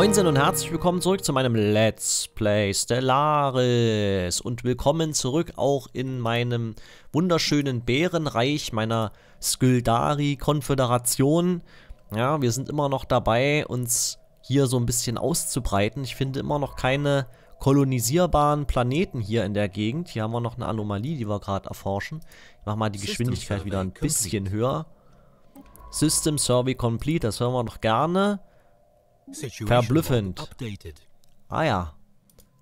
Moinsen und herzlich willkommen zurück zu meinem Let's Play Stellaris und willkommen zurück auch in meinem wunderschönen Bärenreich meiner Skyldari-Konföderation. Ja, wir sind immer noch dabei, uns hier so ein bisschen auszubreiten. Ich finde immer noch keine kolonisierbaren Planeten hier in der Gegend. Hier haben wir noch eine Anomalie, die wir gerade erforschen. Ich mache mal die Geschwindigkeit wieder ein bisschen höher. System Survey Complete, das hören wir noch gerne. Verblüffend. Ah ja.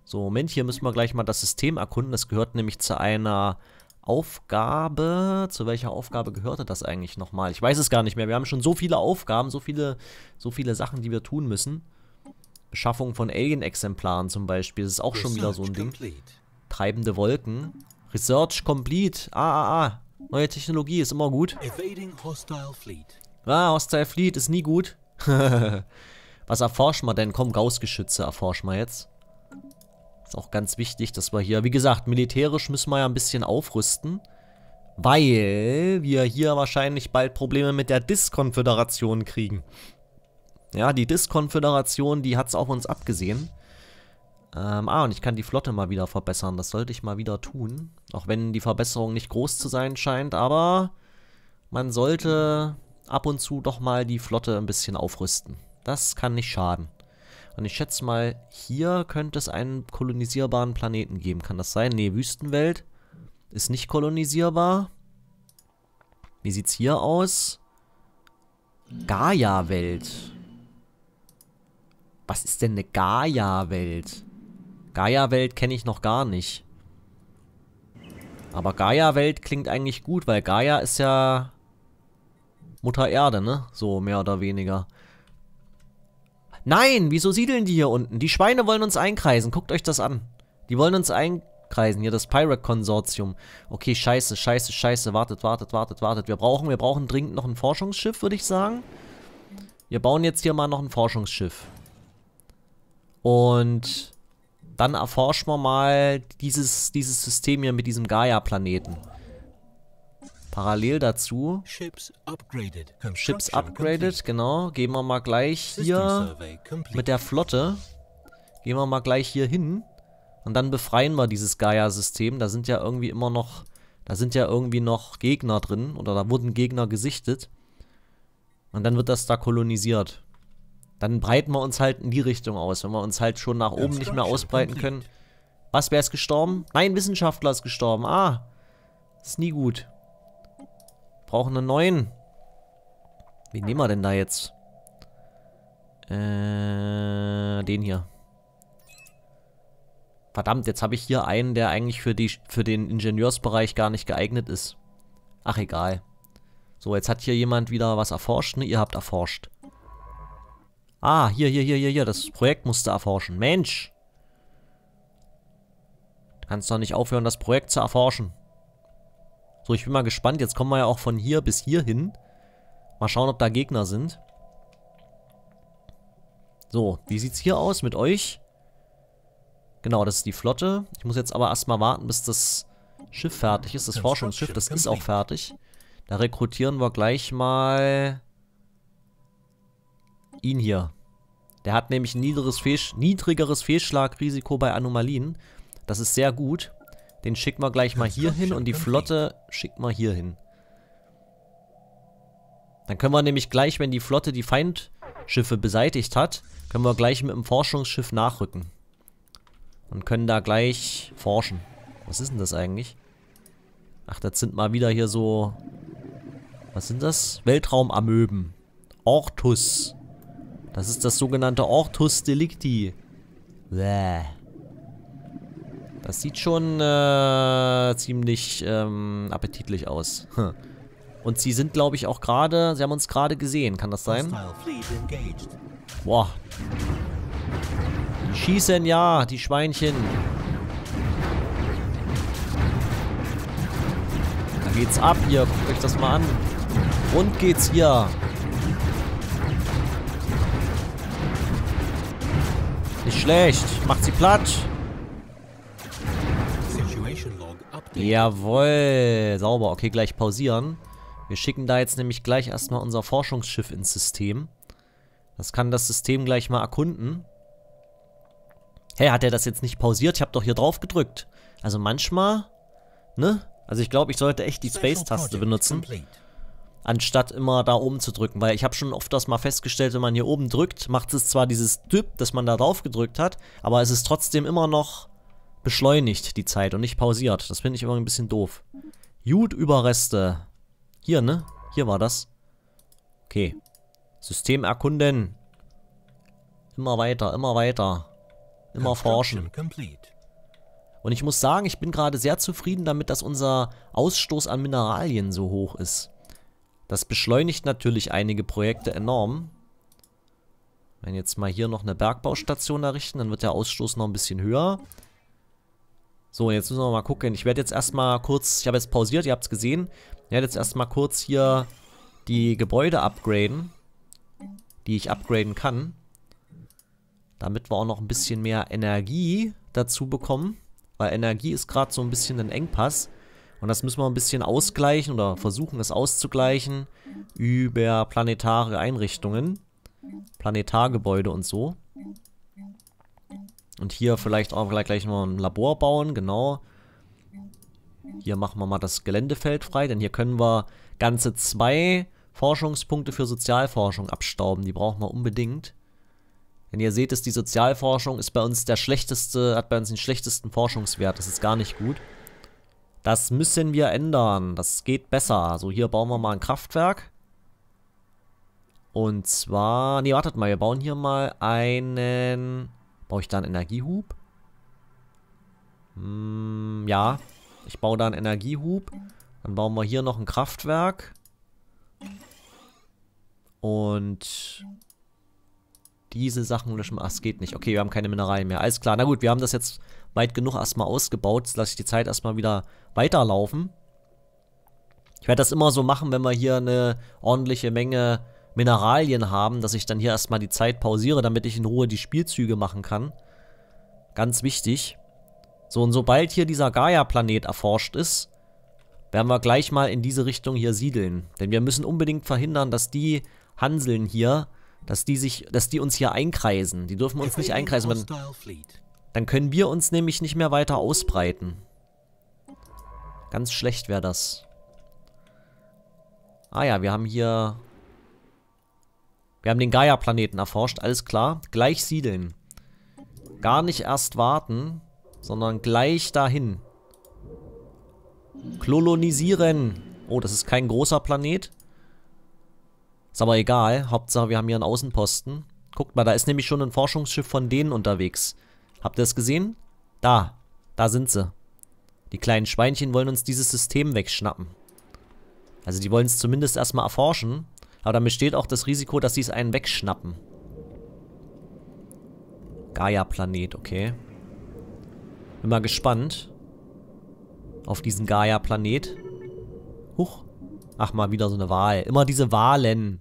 So, Moment, hier müssen wir gleich mal das System erkunden. Das gehört nämlich zu einer Aufgabe. Zu welcher Aufgabe gehörte das eigentlich nochmal? Ich weiß es gar nicht mehr. Wir haben schon so viele Aufgaben, so viele, so viele Sachen, die wir tun müssen. Beschaffung von Alien-Exemplaren zum Beispiel. Das ist auch schon wieder so ein Ding. Treibende Wolken. Research complete. Ah, ah, ah. Neue Technologie ist immer gut. Ah, Hostile Fleet ist nie gut. Was erforschen wir denn? Komm, Gaussgeschütze erforschen wir jetzt. Ist auch ganz wichtig, dass wir hier, wie gesagt, militärisch müssen wir ja ein bisschen aufrüsten. Weil wir hier wahrscheinlich bald Probleme mit der Diskonföderation kriegen. Ja, die Diskonföderation, die hat es auf uns abgesehen. Ähm, ah, und ich kann die Flotte mal wieder verbessern. Das sollte ich mal wieder tun. Auch wenn die Verbesserung nicht groß zu sein scheint. Aber man sollte ab und zu doch mal die Flotte ein bisschen aufrüsten. Das kann nicht schaden. Und ich schätze mal, hier könnte es einen kolonisierbaren Planeten geben. Kann das sein? Nee, Wüstenwelt ist nicht kolonisierbar. Wie sieht's hier aus? Gaia-Welt. Was ist denn eine Gaia-Welt? Gaia-Welt kenne ich noch gar nicht. Aber Gaia-Welt klingt eigentlich gut, weil Gaia ist ja Mutter Erde, ne? So, mehr oder weniger. Nein, wieso siedeln die hier unten? Die Schweine wollen uns einkreisen. Guckt euch das an. Die wollen uns einkreisen. Hier das Pirate-Konsortium. Okay, scheiße, scheiße, scheiße. Wartet, wartet, wartet, wartet. Wir brauchen, wir brauchen dringend noch ein Forschungsschiff, würde ich sagen. Wir bauen jetzt hier mal noch ein Forschungsschiff. Und dann erforschen wir mal dieses, dieses System hier mit diesem Gaia-Planeten. Parallel dazu. Ships upgraded. Ships upgraded, genau. Gehen wir mal gleich hier mit der Flotte. Gehen wir mal gleich hier hin. Und dann befreien wir dieses Gaia-System. Da sind ja irgendwie immer noch. Da sind ja irgendwie noch Gegner drin. Oder da wurden Gegner gesichtet. Und dann wird das da kolonisiert. Dann breiten wir uns halt in die Richtung aus. Wenn wir uns halt schon nach oben nicht mehr ausbreiten können. Was, wer ist gestorben? Nein, Wissenschaftler ist gestorben. Ah, ist nie gut brauchen einen neuen. Wen nehmen wir denn da jetzt? Äh, den hier. Verdammt, jetzt habe ich hier einen, der eigentlich für, die, für den Ingenieursbereich gar nicht geeignet ist. Ach, egal. So, jetzt hat hier jemand wieder was erforscht. Ne, ihr habt erforscht. Ah, hier, hier, hier, hier, hier. Das Projekt musste erforschen. Mensch! Du kannst doch nicht aufhören, das Projekt zu erforschen. So, ich bin mal gespannt. Jetzt kommen wir ja auch von hier bis hier hin. Mal schauen, ob da Gegner sind. So, wie sieht's hier aus mit euch? Genau, das ist die Flotte. Ich muss jetzt aber erstmal warten, bis das Schiff fertig ist. Das Forschungsschiff, das ist auch fertig. Da rekrutieren wir gleich mal ihn hier. Der hat nämlich ein niedrigeres, Fehl niedrigeres Fehlschlagrisiko bei Anomalien. Das ist sehr gut. Den schicken wir gleich mal hier hin und die Flotte schicken wir hier hin. Dann können wir nämlich gleich, wenn die Flotte die Feindschiffe beseitigt hat, können wir gleich mit dem Forschungsschiff nachrücken. Und können da gleich forschen. Was ist denn das eigentlich? Ach, das sind mal wieder hier so... Was sind das? Weltraumamöben. Ortus. Das ist das sogenannte Ortus delicti. Bäh. Das sieht schon äh, ziemlich ähm, appetitlich aus. Und sie sind, glaube ich, auch gerade... Sie haben uns gerade gesehen. Kann das sein? Boah. Die schießen, ja. Die Schweinchen. Da geht's ab hier. Guckt euch das mal an. Und geht's hier. Nicht schlecht. Macht sie platt. Jawohl, sauber. Okay, gleich pausieren. Wir schicken da jetzt nämlich gleich erstmal unser Forschungsschiff ins System. Das kann das System gleich mal erkunden. Hey, hat er das jetzt nicht pausiert? Ich habe doch hier drauf gedrückt. Also manchmal, ne? Also ich glaube, ich sollte echt die Space-Taste benutzen, anstatt immer da oben zu drücken. Weil ich habe schon oft das mal festgestellt, wenn man hier oben drückt, macht es zwar dieses Typ, das man da drauf gedrückt hat, aber es ist trotzdem immer noch beschleunigt, die Zeit, und nicht pausiert. Das finde ich immer ein bisschen doof. Jut-Überreste. Hier, ne? Hier war das. Okay. System erkunden. Immer weiter, immer weiter. Immer forschen. Und ich muss sagen, ich bin gerade sehr zufrieden damit, dass unser Ausstoß an Mineralien so hoch ist. Das beschleunigt natürlich einige Projekte enorm. Wenn jetzt mal hier noch eine Bergbaustation errichten, dann wird der Ausstoß noch ein bisschen höher. So, jetzt müssen wir mal gucken. Ich werde jetzt erstmal kurz, ich habe jetzt pausiert, ihr habt es gesehen. Ich werde jetzt erstmal kurz hier die Gebäude upgraden, die ich upgraden kann. Damit wir auch noch ein bisschen mehr Energie dazu bekommen. Weil Energie ist gerade so ein bisschen ein Engpass. Und das müssen wir ein bisschen ausgleichen oder versuchen es auszugleichen über planetare Einrichtungen. Planetargebäude und so. Und hier vielleicht auch gleich, gleich noch ein Labor bauen, genau. Hier machen wir mal das Geländefeld frei, denn hier können wir ganze zwei Forschungspunkte für Sozialforschung abstauben. Die brauchen wir unbedingt. Denn ihr seht es, die Sozialforschung ist bei uns der schlechteste, hat bei uns den schlechtesten Forschungswert. Das ist gar nicht gut. Das müssen wir ändern. Das geht besser. Also hier bauen wir mal ein Kraftwerk. Und zwar, nee, wartet mal, wir bauen hier mal einen, baue ich da einen Energiehub? Hm, ja, ich baue da einen Energiehub. Dann bauen wir hier noch ein Kraftwerk. Und diese Sachen löschen. Ach, es geht nicht. Okay, wir haben keine Mineralien mehr. Alles klar. Na gut, wir haben das jetzt weit genug erstmal ausgebaut. Jetzt lasse ich die Zeit erstmal wieder weiterlaufen. Ich werde das immer so machen, wenn wir hier eine ordentliche Menge Mineralien haben, dass ich dann hier erstmal die Zeit pausiere, damit ich in Ruhe die Spielzüge machen kann. Ganz wichtig. So, und sobald hier dieser Gaia-Planet erforscht ist, werden wir gleich mal in diese Richtung hier siedeln. Denn wir müssen unbedingt verhindern, dass die Hanseln hier dass die sich, dass die uns hier einkreisen. Die dürfen uns nicht einkreisen. Dann, dann können wir uns nämlich nicht mehr weiter ausbreiten. Ganz schlecht wäre das. Ah ja, wir haben hier... Wir haben den Gaia-Planeten erforscht, alles klar. Gleich siedeln. Gar nicht erst warten, sondern gleich dahin. Kolonisieren. Oh, das ist kein großer Planet. Ist aber egal. Hauptsache, wir haben hier einen Außenposten. Guckt mal, da ist nämlich schon ein Forschungsschiff von denen unterwegs. Habt ihr es gesehen? Da. Da sind sie. Die kleinen Schweinchen wollen uns dieses System wegschnappen. Also die wollen es zumindest erstmal erforschen. Aber damit steht auch das Risiko, dass sie es einen wegschnappen. Gaia-Planet, okay. Bin mal gespannt. Auf diesen Gaia-Planet. Huch. Ach, mal wieder so eine Wahl. Immer diese Wahlen.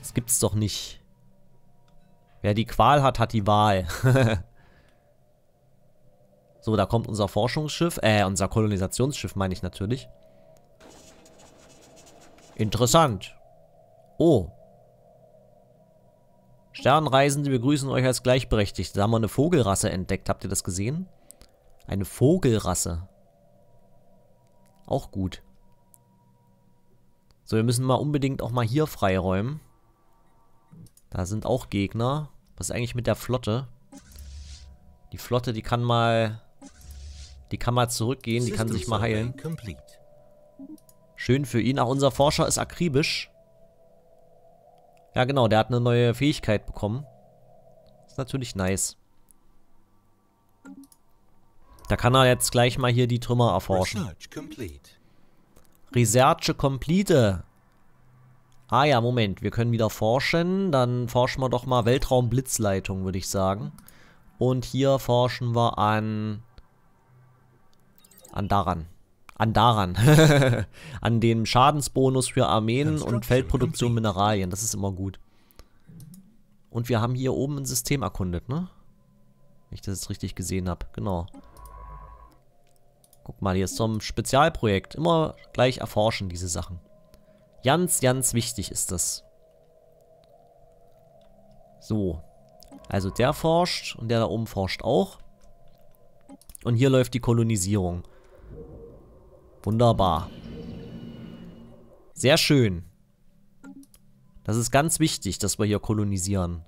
Das gibt's doch nicht. Wer die Qual hat, hat die Wahl. so, da kommt unser Forschungsschiff. Äh, unser Kolonisationsschiff meine ich natürlich. Interessant. Oh. Sternreisende begrüßen euch als gleichberechtigt. Da haben wir eine Vogelrasse entdeckt. Habt ihr das gesehen? Eine Vogelrasse. Auch gut. So, wir müssen mal unbedingt auch mal hier freiräumen. Da sind auch Gegner. Was ist eigentlich mit der Flotte? Die Flotte, die kann mal... Die kann mal zurückgehen, die kann sich mal heilen. Schön für ihn. Auch unser Forscher ist akribisch. Ja genau, der hat eine neue Fähigkeit bekommen. Ist natürlich nice. Da kann er jetzt gleich mal hier die Trümmer erforschen. Research complete. Ah ja, Moment. Wir können wieder forschen. Dann forschen wir doch mal Weltraumblitzleitung, würde ich sagen. Und hier forschen wir an... An daran. An daran. an dem Schadensbonus für Armeen und Feldproduktion Mineralien. Das ist immer gut. Und wir haben hier oben ein System erkundet, ne? Wenn ich das jetzt richtig gesehen habe. Genau. Guck mal, hier ist so ein Spezialprojekt. Immer gleich erforschen, diese Sachen. Ganz, ganz wichtig ist das. So. Also der forscht und der da oben forscht auch. Und hier läuft die Kolonisierung. Wunderbar. Sehr schön. Das ist ganz wichtig, dass wir hier kolonisieren.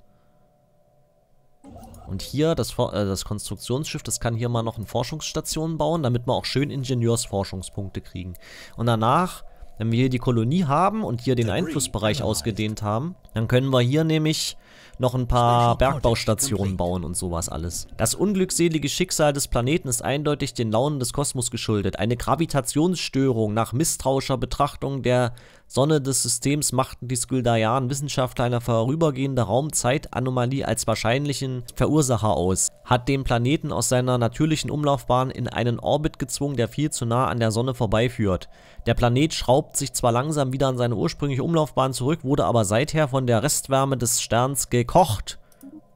Und hier, das, äh, das Konstruktionsschiff, das kann hier mal noch eine Forschungsstation bauen, damit wir auch schön Ingenieursforschungspunkte kriegen. Und danach, wenn wir hier die Kolonie haben und hier den Einflussbereich ausgedehnt haben, dann können wir hier nämlich noch ein paar Bergbaustationen bauen und sowas alles. Das unglückselige Schicksal des Planeten ist eindeutig den Launen des Kosmos geschuldet. Eine Gravitationsstörung nach misstrauischer Betrachtung der Sonne des Systems machten die Skuldayan Wissenschaftler eine vorübergehende Raumzeitanomalie als wahrscheinlichen Verursacher aus, hat den Planeten aus seiner natürlichen Umlaufbahn in einen Orbit gezwungen, der viel zu nah an der Sonne vorbeiführt. Der Planet schraubt sich zwar langsam wieder an seine ursprüngliche Umlaufbahn zurück, wurde aber seither von der Restwärme des Sterns gekocht.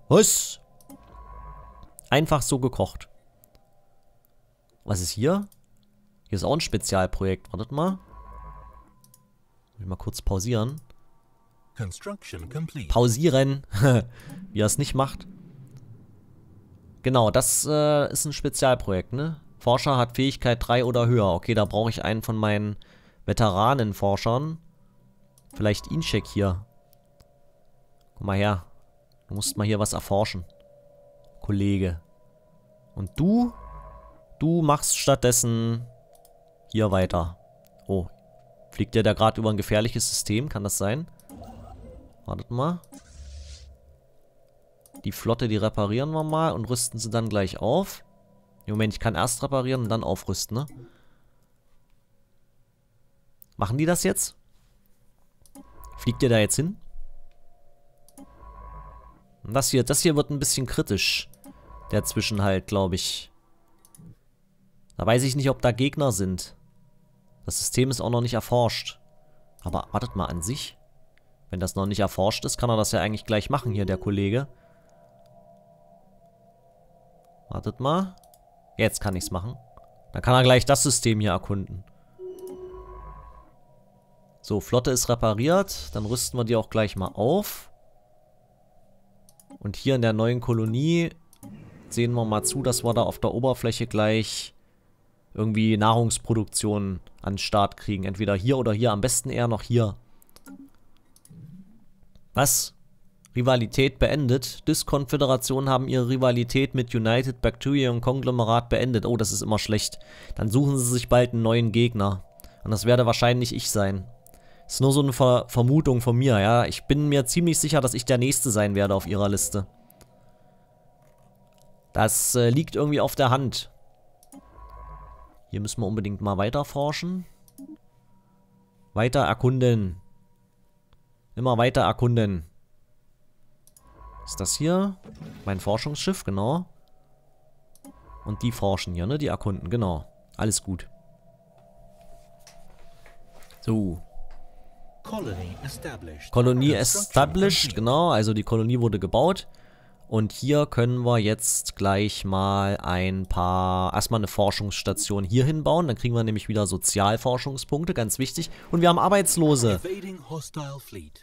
Was? Einfach so gekocht. Was ist hier? Hier ist auch ein Spezialprojekt. Wartet mal. Ich mal kurz pausieren. Pausieren. Wie er es nicht macht. Genau, das äh, ist ein Spezialprojekt, ne? Forscher hat Fähigkeit 3 oder höher. Okay, da brauche ich einen von meinen Veteranenforschern. Vielleicht Incheck hier. Komm mal her. Du musst mal hier was erforschen. Kollege. Und du? Du machst stattdessen hier weiter. Oh, Fliegt der da gerade über ein gefährliches System? Kann das sein? Wartet mal. Die Flotte, die reparieren wir mal und rüsten sie dann gleich auf. Moment, ich kann erst reparieren und dann aufrüsten, ne? Machen die das jetzt? Fliegt der da jetzt hin? Das hier, das hier wird ein bisschen kritisch. Der Zwischenhalt, glaube ich. Da weiß ich nicht, ob da Gegner sind. Das System ist auch noch nicht erforscht. Aber wartet mal an sich. Wenn das noch nicht erforscht ist, kann er das ja eigentlich gleich machen hier, der Kollege. Wartet mal. Jetzt kann ich es machen. Dann kann er gleich das System hier erkunden. So, Flotte ist repariert. Dann rüsten wir die auch gleich mal auf. Und hier in der neuen Kolonie sehen wir mal zu, dass wir da auf der Oberfläche gleich irgendwie Nahrungsproduktion an den Start kriegen. Entweder hier oder hier. Am besten eher noch hier. Was? Rivalität beendet. Diskonföderationen haben ihre Rivalität mit United Bacterium Konglomerat beendet. Oh, das ist immer schlecht. Dann suchen sie sich bald einen neuen Gegner. Und das werde wahrscheinlich ich sein. Ist nur so eine Ver Vermutung von mir, ja. Ich bin mir ziemlich sicher, dass ich der Nächste sein werde auf ihrer Liste. Das äh, liegt irgendwie auf der Hand. Hier müssen wir unbedingt mal weiter forschen. Weiter erkunden. Immer weiter erkunden. Ist das hier? Mein Forschungsschiff, genau. Und die forschen hier, ne? Die erkunden, genau. Alles gut. So. Kolonie established, genau. Also die Kolonie wurde gebaut. Und hier können wir jetzt gleich mal ein paar, erstmal eine Forschungsstation hier hinbauen. Dann kriegen wir nämlich wieder Sozialforschungspunkte, ganz wichtig. Und wir haben Arbeitslose.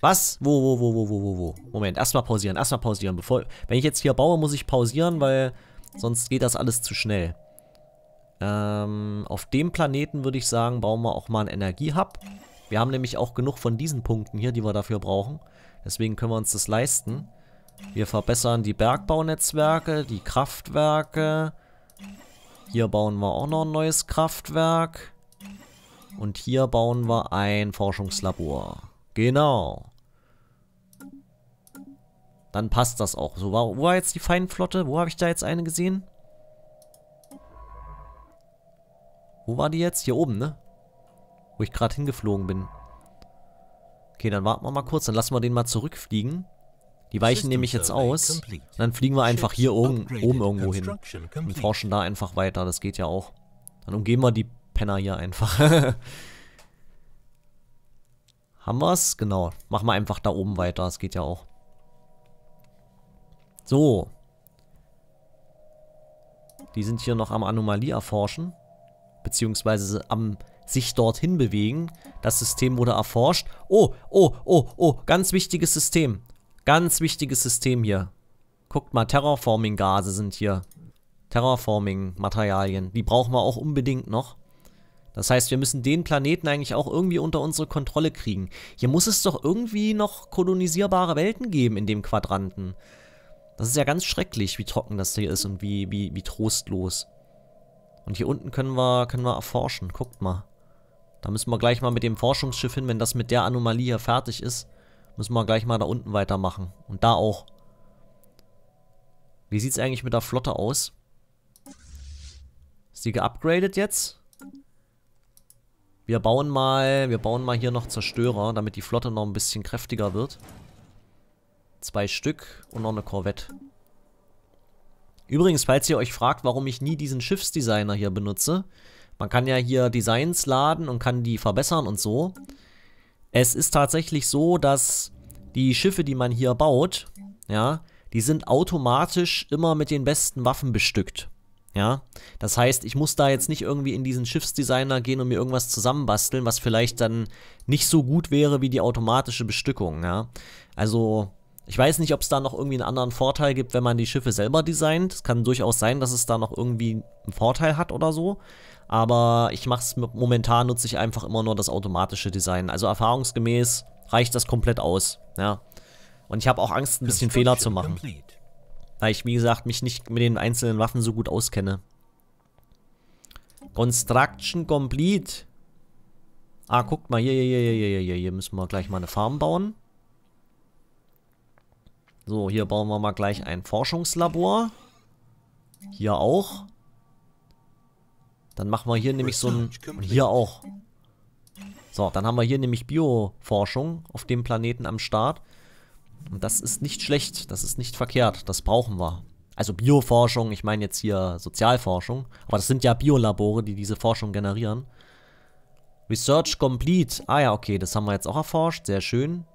Was? Wo, wo, wo, wo, wo, wo, wo? Moment, erstmal pausieren, erstmal pausieren. Bevor, wenn ich jetzt hier baue, muss ich pausieren, weil sonst geht das alles zu schnell. Ähm, auf dem Planeten würde ich sagen, bauen wir auch mal einen Energiehub. Wir haben nämlich auch genug von diesen Punkten hier, die wir dafür brauchen. Deswegen können wir uns das leisten. Wir verbessern die Bergbaunetzwerke, die Kraftwerke. Hier bauen wir auch noch ein neues Kraftwerk. Und hier bauen wir ein Forschungslabor. Genau. Dann passt das auch. So, wo war jetzt die Feindflotte? Wo habe ich da jetzt eine gesehen? Wo war die jetzt? Hier oben, ne? Wo ich gerade hingeflogen bin. Okay, dann warten wir mal kurz. Dann lassen wir den mal zurückfliegen. Die weichen nämlich jetzt aus. Dann fliegen wir einfach hier oben, oben irgendwo hin. Und forschen da einfach weiter. Das geht ja auch. Dann umgehen wir die Penner hier einfach. Haben wir's? Genau. Machen wir einfach da oben weiter. Das geht ja auch. So. Die sind hier noch am Anomalie erforschen. Beziehungsweise am sich dorthin bewegen. Das System wurde erforscht. Oh, oh, oh, oh. Ganz wichtiges System. Ganz wichtiges System hier. Guckt mal, Terraforming-Gase sind hier. Terraforming-Materialien. Die brauchen wir auch unbedingt noch. Das heißt, wir müssen den Planeten eigentlich auch irgendwie unter unsere Kontrolle kriegen. Hier muss es doch irgendwie noch kolonisierbare Welten geben in dem Quadranten. Das ist ja ganz schrecklich, wie trocken das hier ist und wie, wie, wie trostlos. Und hier unten können wir, können wir erforschen. Guckt mal. Da müssen wir gleich mal mit dem Forschungsschiff hin, wenn das mit der Anomalie hier fertig ist. Müssen wir gleich mal da unten weitermachen. Und da auch. Wie sieht es eigentlich mit der Flotte aus? Ist die geupgradet jetzt? Wir bauen mal, wir bauen mal hier noch Zerstörer, damit die Flotte noch ein bisschen kräftiger wird. Zwei Stück und noch eine Korvette. Übrigens, falls ihr euch fragt, warum ich nie diesen Schiffsdesigner hier benutze, man kann ja hier Designs laden und kann die verbessern und so. Es ist tatsächlich so, dass die Schiffe, die man hier baut, ja, die sind automatisch immer mit den besten Waffen bestückt. Ja, das heißt, ich muss da jetzt nicht irgendwie in diesen Schiffsdesigner gehen und mir irgendwas zusammenbasteln, was vielleicht dann nicht so gut wäre wie die automatische Bestückung, ja. Also, ich weiß nicht, ob es da noch irgendwie einen anderen Vorteil gibt, wenn man die Schiffe selber designt. Es kann durchaus sein, dass es da noch irgendwie einen Vorteil hat oder so. Aber ich mache es momentan, nutze ich einfach immer nur das automatische Design. Also erfahrungsgemäß reicht das komplett aus, ja. Und ich habe auch Angst, ein bisschen Fehler zu machen. Weil ich, wie gesagt, mich nicht mit den einzelnen Waffen so gut auskenne. Construction complete. Ah, guckt mal, hier, hier, hier, hier, hier, hier müssen wir gleich mal eine Farm bauen. So, hier bauen wir mal gleich ein Forschungslabor. Hier auch. Dann machen wir hier nämlich so ein... Und hier auch. So, dann haben wir hier nämlich Bioforschung auf dem Planeten am Start. Und das ist nicht schlecht, das ist nicht verkehrt, das brauchen wir. Also Bioforschung, ich meine jetzt hier Sozialforschung, aber das sind ja Biolabore, die diese Forschung generieren. Research complete. Ah ja, okay, das haben wir jetzt auch erforscht, sehr schön.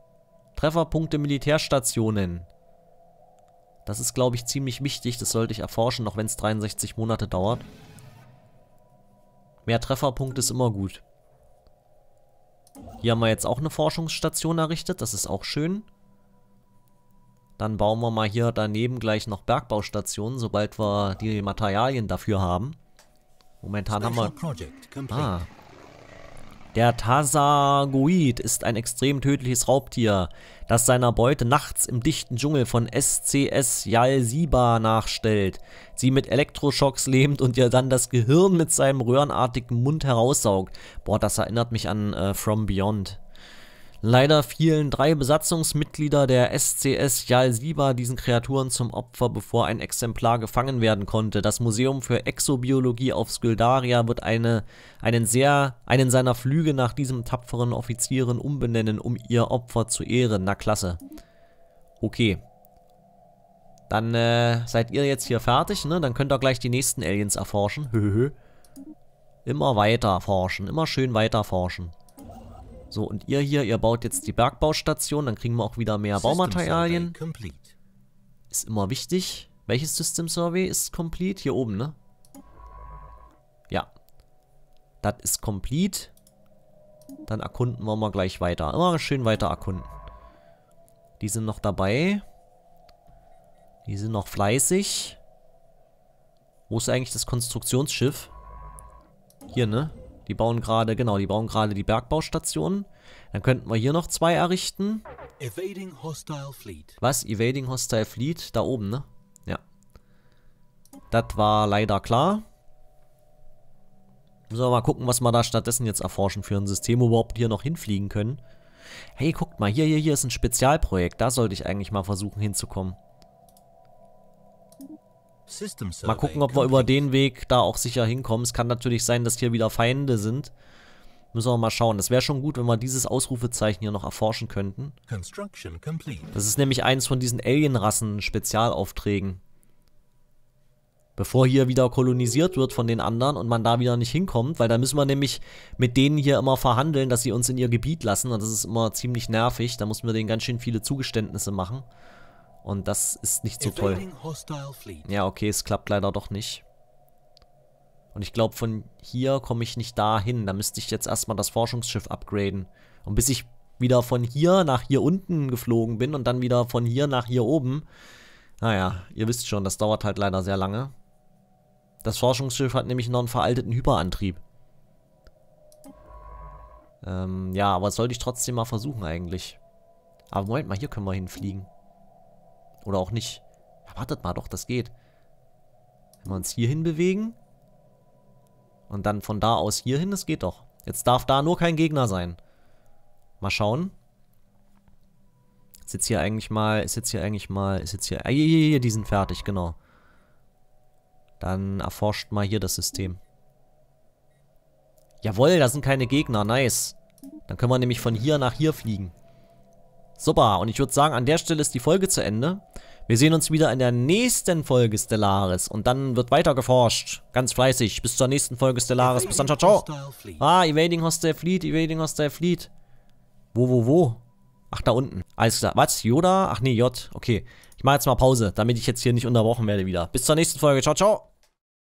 Trefferpunkte Militärstationen. Das ist, glaube ich, ziemlich wichtig, das sollte ich erforschen, auch wenn es 63 Monate dauert. Mehr Trefferpunkte ist immer gut. Hier haben wir jetzt auch eine Forschungsstation errichtet, das ist auch schön. Dann bauen wir mal hier daneben gleich noch Bergbaustationen, sobald wir die Materialien dafür haben. Momentan haben wir... Ah. Der Tasagoid ist ein extrem tödliches Raubtier, das seiner Beute nachts im dichten Dschungel von SCS Yalsiba nachstellt, sie mit Elektroschocks lähmt und ihr dann das Gehirn mit seinem röhrenartigen Mund heraussaugt. Boah, das erinnert mich an äh, From Beyond. Leider fielen drei Besatzungsmitglieder der SCS Yal-Siba diesen Kreaturen zum Opfer, bevor ein Exemplar gefangen werden konnte. Das Museum für Exobiologie auf Skyldaria wird eine, einen, sehr, einen seiner Flüge nach diesem tapferen Offizieren umbenennen, um ihr Opfer zu ehren. Na klasse. Okay. Dann äh, seid ihr jetzt hier fertig, ne? Dann könnt ihr gleich die nächsten Aliens erforschen. Höhö. Immer weiter forschen, immer schön weiter forschen. So, und ihr hier, ihr baut jetzt die Bergbaustation, dann kriegen wir auch wieder mehr Baumaterialien. Ist immer wichtig. Welches System Survey ist complete? Hier oben, ne? Ja. Das ist complete. Dann erkunden wir mal gleich weiter. Immer schön weiter erkunden. Die sind noch dabei. Die sind noch fleißig. Wo ist eigentlich das Konstruktionsschiff? Hier, ne? Die bauen gerade, genau, die bauen gerade die Bergbaustationen. Dann könnten wir hier noch zwei errichten. Evading Hostile Fleet. Was? Evading Hostile Fleet? Da oben, ne? Ja. Das war leider klar. Müssen wir mal gucken, was wir da stattdessen jetzt erforschen für ein System, wo wir überhaupt hier noch hinfliegen können. Hey, guckt mal, hier, hier, hier ist ein Spezialprojekt. Da sollte ich eigentlich mal versuchen hinzukommen. Mal gucken, ob wir über den Weg da auch sicher hinkommen. Es kann natürlich sein, dass hier wieder Feinde sind. Müssen wir mal schauen. Das wäre schon gut, wenn wir dieses Ausrufezeichen hier noch erforschen könnten. Das ist nämlich eins von diesen Alienrassen-Spezialaufträgen. Bevor hier wieder kolonisiert wird von den anderen und man da wieder nicht hinkommt, weil da müssen wir nämlich mit denen hier immer verhandeln, dass sie uns in ihr Gebiet lassen und das ist immer ziemlich nervig. Da müssen wir denen ganz schön viele Zugeständnisse machen. Und das ist nicht so toll. Ja, okay, es klappt leider doch nicht. Und ich glaube, von hier komme ich nicht dahin. Da müsste ich jetzt erstmal das Forschungsschiff upgraden. Und bis ich wieder von hier nach hier unten geflogen bin und dann wieder von hier nach hier oben. Naja, ihr wisst schon, das dauert halt leider sehr lange. Das Forschungsschiff hat nämlich noch einen veralteten Hyperantrieb. Ähm, ja, aber das sollte ich trotzdem mal versuchen eigentlich. Aber Moment mal, hier können wir hinfliegen. Oder auch nicht. Ja, wartet mal doch, das geht. Wenn wir uns hier hin bewegen. Und dann von da aus hier hin, das geht doch. Jetzt darf da nur kein Gegner sein. Mal schauen. Ist jetzt hier eigentlich mal, ist jetzt hier eigentlich mal, ist jetzt hier, ah, hier, hier, hier, die sind fertig, genau. Dann erforscht mal hier das System. Jawohl, da sind keine Gegner, nice. Dann können wir nämlich von hier nach hier fliegen. Super, und ich würde sagen, an der Stelle ist die Folge zu Ende. Wir sehen uns wieder in der nächsten Folge Stellaris und dann wird weiter geforscht. Ganz fleißig. Bis zur nächsten Folge Stellaris. Bis dann, ciao, ciao. Ah, Evading Hostile Fleet, Evading Hostile Fleet. Wo, wo, wo? Ach, da unten. Alles klar. Was? Yoda? Ach nee, J. Okay. Ich mache jetzt mal Pause, damit ich jetzt hier nicht unterbrochen werde wieder. Bis zur nächsten Folge. Ciao, ciao.